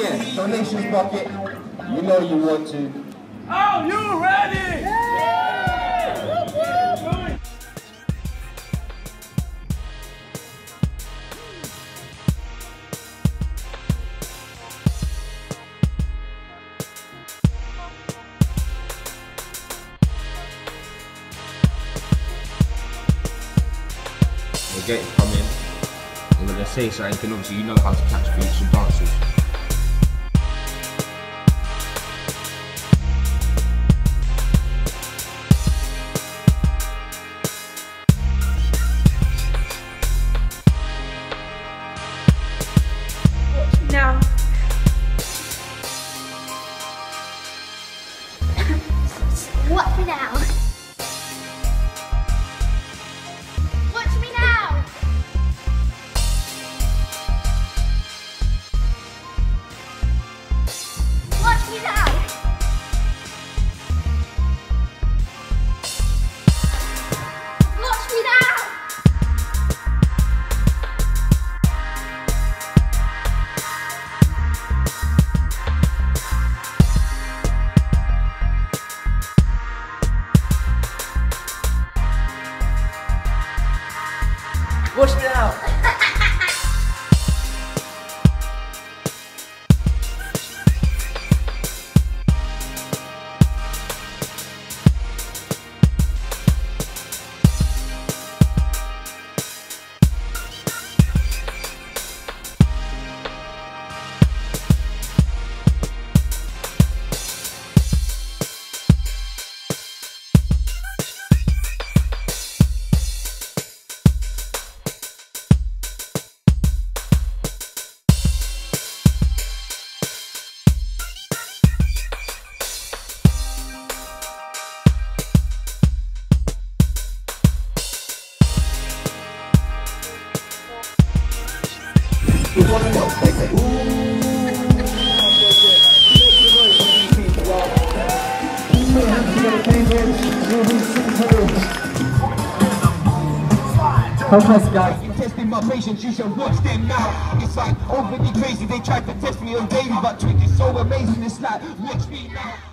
yeah, donations bucket. You know you want to. Are you ready? We're getting come in. I'm gonna say something, and obviously you know how to catch beats and dances. Watch me now. Push down. Now. Compress guys. You testing my patience, you should watch them now. It's like oh, overly crazy, they tried to test me on daily, but Twitch is so amazing, it's like, watch me now.